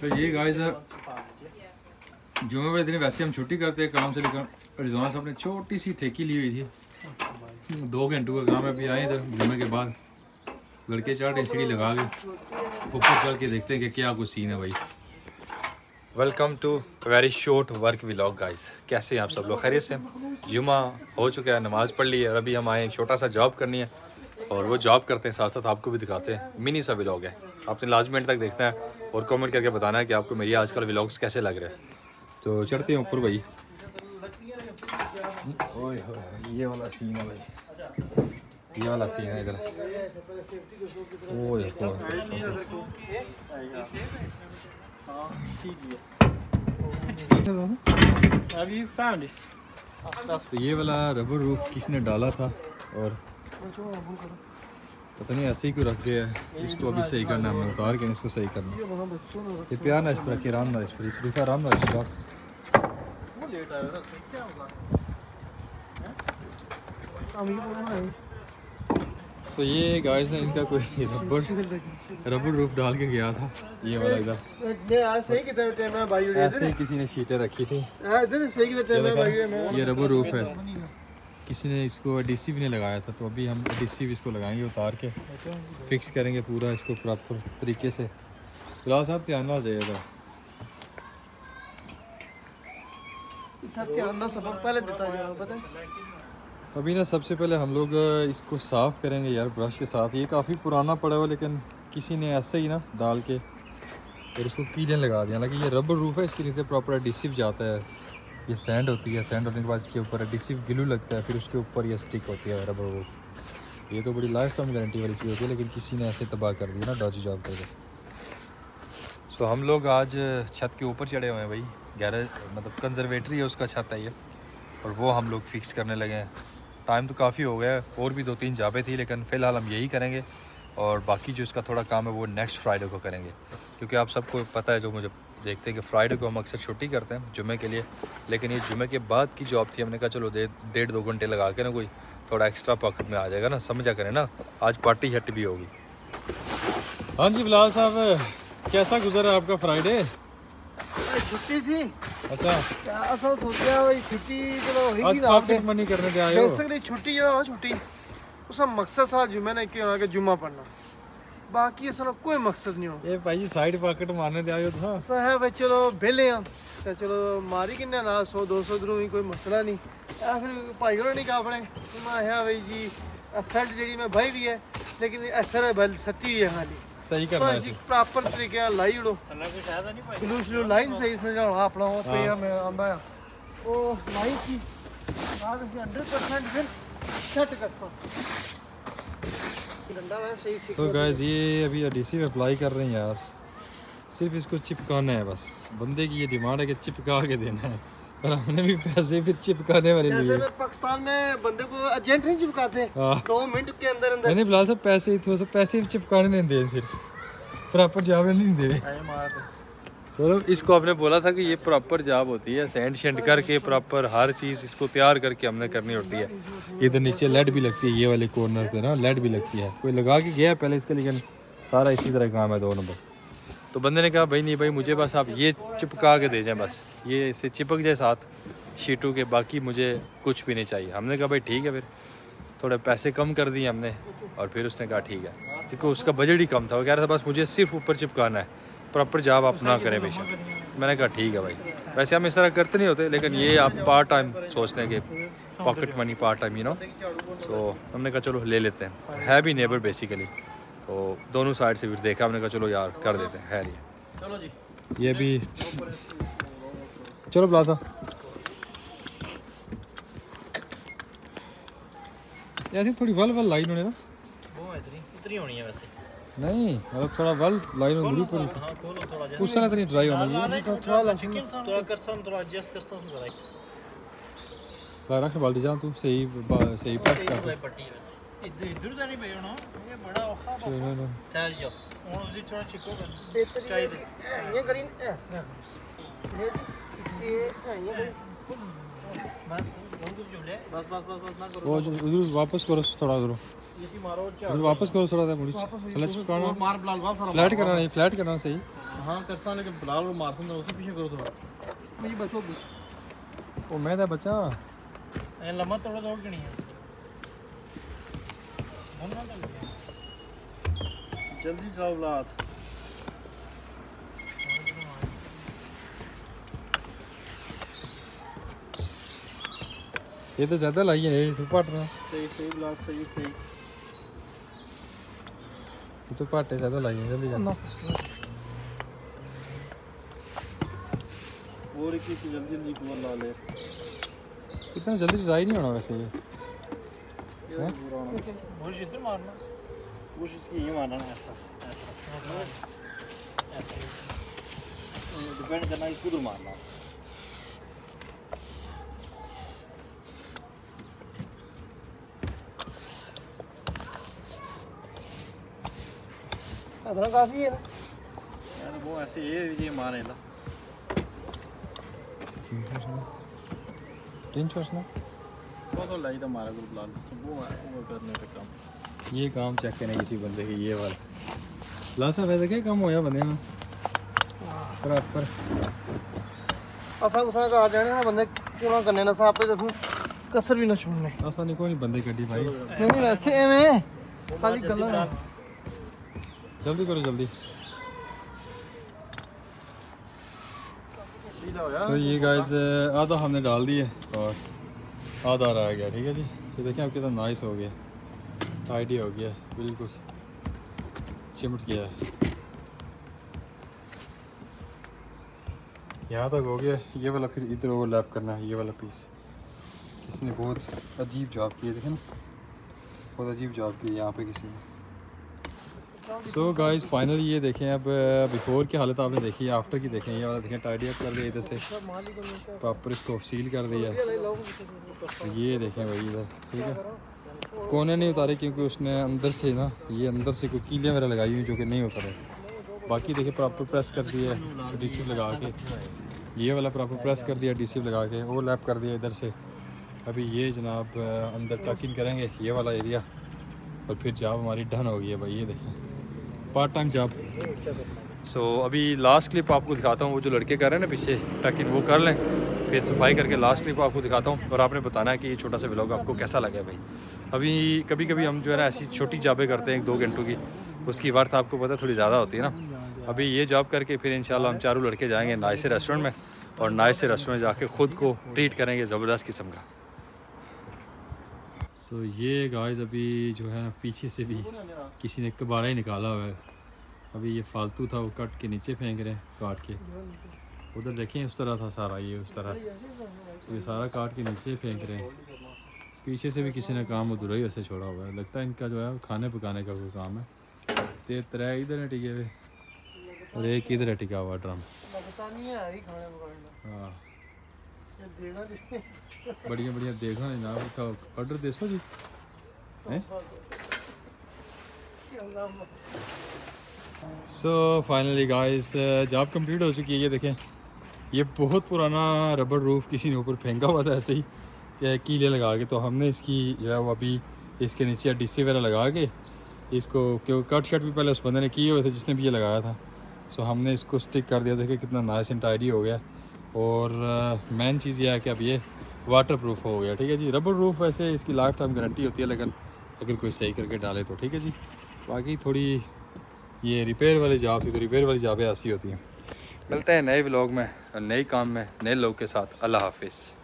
तो ये गाइस जुमे वाले दिन वैसे हम छुट्टी करते हैं काम से लेकर रिजवाना साहब ने छोटी सी ठेकी ली हुई थी। दो घंटों का काम है, अभी आए इधर जुमे के बाद। लड़के चढ़ रहे सीढ़ी लगा के। ऊपर चढ़ के देखते हैं कि क्या कुछ सीन है भाई। Welcome to very short work vlog guys कैसे हैं आप सब लोग? खैरियत से जुमा हो चुका है, नमाज़ पढ़ ली है और अभी हम आए छोटा सा जॉब करनी है। और वो जॉब करते हैं साथ साथ आपको भी दिखाते हैं। मिनी सा व्लॉग है। आपने लास्ट मिनट तक देखना है। और कमेंट करके बताना है कि आपको मेरी आजकल व्लॉग्स कैसे लग रहे हैं। तो चढ़ते हैं ऊपर भाई। ओए ये वाला सीन है भाई। ये वाला सीन है इधर। ओए होए, Have you found it? तो ये वाला रबर रूफ किसने डाला था और पता नहीं ऐसे ही क्यों रख गया है। इसको अभी सही करना है उतार के इसको सही करना। ये प्यार ना इस पर रखिए आराम ना इस पर। इस रूफा आराम ना इस पर सो ये गाइस है इनका कोई रबर रबर रूफ डाल के गया था। ये वाला इधर। ने आज सही कितने टाइम है भाई ऐसे ही किसी ने शीटें रखी थी। इधर सही कितने टाइम है भाई ये रबर रूफ है। किसी ने इसको एडिसिव नहीं लगाया था तो अभी हम एडिसिव इसको लगाएँगे उतार के फिक्स करेंगे पूरा इसको प्रॉपर तरीके से। फ़िलहाल साहब ध्यान ना जाइए इधर। ध्यान ना सबक पहले देता जा रहा पता है? अभी ना सबसे पहले हम लोग इसको साफ़ करेंगे यार ब्रश के साथ। ये काफ़ी पुराना पड़ा हुआ लेकिन किसी ने ऐसे ही ना डाल के और इसको कीलें लगा दिया। हालाँकि ये रबर रूफ है इसके नीचे प्रॉपर एडिसिव जाता है। ये सैंड होती है सैंड होने के बाद इसके ऊपर एडिसिव ग्लू लगता है, फिर उसके ऊपर ये स्टिक होती है, रबर वो। ये तो बड़ी लाइफ टाइम गारंटी वाली चीज़ होती है, लेकिन किसी ने ऐसे तबाह कर दिया ना डॉजी जॉब करके। सो हम लोग आज छत के ऊपर चढ़े हुए हैं भाई। गैरेज मतलब कंजर्वेटरी है उसका छत है ये, और वो हम लोग फिक्स करने लगे हैं। टाइम तो काफ़ी हो गया है और भी दो तीन जाबे थी, लेकिन फ़िलहाल हम यही करेंगे, और बाकी जो इसका थोड़ा काम है, वो नेक्स्ट फ्राइडे को करेंगे। क्योंकि आप सबको पता है, जो मुझे देखते हैं कि फ्राइडे को हम अक्सर छुट्टी करते हैं जुमे के लिए लेकिन ये जुमे के बाद की जॉब थी हमने कहा चलो दे डेढ़ दो घंटे लगा के ना कोई थोड़ा एक्स्ट्रा पॉकेट में आ जाएगा ना समझा करें ना आज पार्टी शर्टी भी होगी। हाँ जी बिलाल साहब कैसा गुजरा आपका फ्राइडे? छुट्टी सी। अच्छा। क्या सोचा भाई छुट्टी चलो होगी ना पॉकेट मनी करने के आए हो? बेसिकली छुट्टी जो है छुट्टी। उसका मकसद था जुम्मे ने क्यों कि जुम्मा पढ़ना। ਬਾਕੀ ਇਸ ਨਾਲ ਕੋਈ ਮਕਸਦ ਨਹੀਂ ਹੋ ਇਹ ਭਾਈ ਸਾਈਡ ਪਾਕਟ ਮਾਰਨੇ ਦੇ ਆਇਓ ਤਾਂ ਸਹਿ ਵਿੱਚ ਚਲੋ ਵਿਹਲੇ ਆ ਤੇ ਚਲੋ ਮਾਰੀ ਕਿੰਨੇ ਨਾਲ 100 200 ਦਰੂ ਵੀ ਕੋਈ ਮਸਲਾ ਨਹੀਂ ਆ ਫਿਰ ਭਾਈ ਹੋਰਾਂ ਨਹੀਂ ਕਾਫਣੇ ਮੈਂ ਆਇਆ ਬਈ ਜੀ ਫੈਲਟ ਜਿਹੜੀ ਮੈਂ ਭਾਈ ਵੀ ਹੈ ਲੇਕਿਨ ਅਸਰ ਬਲ ਸੱਟੀ ਹੈ ਹਾਲੀ ਸਹੀ ਕਰਨਾ ਸੀ ਪ੍ਰੋਪਰ ਤਰੀਕੇ ਨਾਲ ਲਾਈ ਉੜੋ ਥੱਲੇ ਕੋਈ ਫਾਇਦਾ ਨਹੀਂ ਭਾਈ ਗਲੂ ਸ਼ਲੂ ਲਾਈਨ ਸਹੀ ਇਸ ਨੇ ਜਾਣਾ ਆਪਣਾ ਉਹ ਪਿਆ ਮੈਂ ਆਂਦਾ ਆ ਉਹ ਲਾਈ ਸੀ ਆਹ 100% ਫਿਰ ਸੈੱਟ ਕਰਸਾ से सो गाइस ये अभी एडीसी में अप्लाई कर रहे हैं यार। सिर्फ़ इसको चिपकाना है बस। बंदे की ये डिमांड है कि चिपका के देना है। और हमने भी पैसे भी चिपकाने वाले लिए। में पाकिस्तान में बंदे को एजेंट नहीं चिपकाते हाँ। दो मिनट के अंदर अंदर। मैंने बिलाल सब पैसे ही थे सब पैसे चिपकाने नहीं दे सिर्फ़। प्रॉपर जावे नहीं दे। सर इसको आपने बोला था कि ये प्रॉपर जॉब होती है सेंड शेंड करके प्रॉपर हर चीज़ इसको तैयार करके हमने करनी होती है। इधर नीचे लेड भी लगती है, ये वाले कॉर्नर पे ना लेड भी लगती है। कोई लगा के गया पहले इसका, लेकिन सारा इसी तरह काम है दो नंबर। तो बंदे ने कहा, भाई नहीं भाई, मुझे बस आप ये चिपका के दे जाएँ बस। ये इसे चिपक जाए साथ शीटों के बाकी मुझे कुछ भी नहीं चाहिए। हमने कहा, भाई ठीक है फिर। थोड़े पैसे कम कर दिए हमने, और फिर उसने कहा, ठीक है। क्योंकि उसका बजट ही कम था। वो कह रहा था, बस मुझे सिर्फ़ ऊपर चिपकाना है। प्रॉपर जॉब आप ना करें बेशक। मैंने कहा, ठीक है भाई। वैसे हम इस तरह करते नहीं होते, लेकिन ये आप पार्ट टाइम सोचते हैं कि pocket money part time you know so हमने कहा, चलो ले लेते हैं। है भी नेबर बेसिकली तो दोनों साइड से फिर देखा, हमने कहा, चलो यार, कर देते हैं। है ये चलो जी ये भी चलो बुला थोड़ी वल वल लाइन होने ना? वो इतनी इतनी होनी है वैसे। नहीं मतलब थोड़ा बल लाइन में उंगली पूरी हाँ खोलो थोड़ा जरा उस तरह तो ड्राई होना है तो हाँ, थोड़ा हाँ, थोड़ा थोड़ा करसन थोड़ा एडजस्ट करसन जरा रख बाल्टी जा तू सही सही पास कर इधर इधर तो दारी पे होना। ये बड़ा औखा बात चल। जाओ। और उसी थोड़ा चिको कर। चाहिए ये ग्रीन ये ये ये बस। बस बस बस बस ना करो तो उधर वापस करो थोड़ा उधर इसी मारो चार वापस करो थोड़ा मुड़ी। फ्लैट करना। मार बिलाल वापस सारा फ्लैट करना नहीं फ्लैट करना सही। हाँ करसा लेकिन बिलाल को मार ना उसके पीछे करो थोड़ा। मुझे बचो ओ मैं था बचा ए लम्मा थोड़ा दौड़ गनी है। जल्दी चलाओ बिलाल ये तो ज़्यादा लाई है ये तो पट रहा। सही सही बिलाल सही सही। ये तो पट है ज़्यादा लाई है जल्दी जल्दी और एक की जल्दी जल्दी कवर ला ले। इतना जल्दी ट्राई नहीं होना वैसे ये? वो इधर मारना। कोशिश की ये मारना ऐसा ऐसा। ऐसा। डिपेंड करना इसको उधर मारना। अदना काफ़ी है ना। यार वो ऐसे ये ये मारे ला तीन छोस ना। वो तो लाई था मारा ग्रुप लाल तो वो वो करने का काम। ये काम चेक करने किसी बंदे के ये वाला। लाल साहब क्या काम होया बंदे में? बराबर। असा उसने कहा जाने ना बंदे क्यों करने ना साहब पे देखूँ कसर भी ना छोड़ने। असा नहीं कोई बंदे कड्डी भाई नहीं वैसे एवें खाली गल्ला। जल्दी करो, जल्दी। सो ये गाइस आधा हमने डाल दिया और आधा रह गया, ठीक है जी? ये देखें अब कितना नाइस हो गया। टाइडी हो गया, बिल्कुल। चिमट गया। है यहाँ तक हो गया, ये वाला फिर इधर ओवरलैप करना है, ये वाला पीस इसने बहुत अजीब जॉब किया देखें ना। बहुत अजीब जॉब किया यहाँ पे किसी ने। सो गाइस फाइनली ये देखें अब बिफोर की हालत आपने देखी है आफ्टर की देखें, ये वाला देखें टाइडी अप कर दिया इधर से। प्रॉपर इसको सील कर दिया। ये देखें भाई इधर, ठीक है? कोने नहीं उतारे क्योंकि उसने अंदर से ना, ये अंदर से कोई कीलियाँ वगैरह लगाई हुई जो कि नहीं उतारे। बाकी देखिए प्रॉपर प्रेस कर दिया एडिसिव लगा के। ये वाला प्रॉपर प्रेस कर दिया एडिसिव लगा के, वो लैप कर दिया इधर से। अभी ये जनाब अंदर टकिंग करेंगे, ये वाला एरिया और फिर जॉब हमारी डन हो गई है भाई, ये देखें। Part time job. सो अभी लास्ट क्लिप आपको दिखाता हूँ, वो जो लड़के कर रहे हैं ना पीछे टकिन वो कर लें। फिर सफ़ाई करके लास्ट क्लिप आपको दिखाता हूँ, और आपने बताना है कि ये छोटा सा ब्लॉग आपको कैसा लगा भाई। अभी कभी कभी हम जो है ना, ऐसी छोटी जॉबें करते हैं एक दो घंटों की, उसकी वर्थ आपको पता थोड़ी ज़्यादा होती है ना। अभी ये जॉब करके फिर इंशाल्लाह हम चारों लड़के जाएँगे नाइस से रेस्टोरेंट में, और नाइस रेस्टोरेंट जाके ख़ुद को ट्रीट करेंगे ज़बरदस्त किस्म का। सो so, ये गाइस अभी जो है ना पीछे से भी किसी ने कबाड़ा ही निकाला हुआ है। अभी ये फालतू था वो कट के नीचे फेंक रहे हैं काट के। उधर देखें उस तरह था सारा ये उस तरह। तो ये सारा काट के नीचे फेंक रहे हैं। पीछे से भी किसी ने काम अधूरा ही वैसे छोड़ा हुआ है। लगता है इनका जो है खाने पकाने का कोई काम है। ते त्रै इधर है टिके हुए। और एक इधर है टिका हुआ ड्रम। है। बढ़िया बढ़िया देखा देखो ना ऑर्डर देसो जी so finally guys job complete हो चुकी है ये देखें ये बहुत पुराना रबड़ रूफ किसी ने ऊपर फेंका हुआ था ऐसे ही कीले लगा के तो हमने इसकी जो है वो अभी इसके नीचे डीसी वगैरह लगा के इसको क्यों कट शट भी पहले उस बंदे ने किए हुए थे जिसने भी ये लगाया था सो हमने इसको स्टिक कर दिया देखिए कितना नाइस एंड टाइडी हो गया और मेन चीज़ यह है कि अब ये वाटर प्रूफ हो गया, ठीक है जी? रबर प्रूफ वैसे इसकी लाइफ टाइम गारंटी होती है, लेकिन अगर कोई सही करके डाले तो ठीक है जी? बाकी थोड़ी ये रिपेयर वाली जॉब थी तो रिपेयर वाली जॉबें ऐसी होती हैं। मिलते हैं नए ब्लॉग में, नए काम में, नए लोग के साथ। अल्लाह हाफिज़।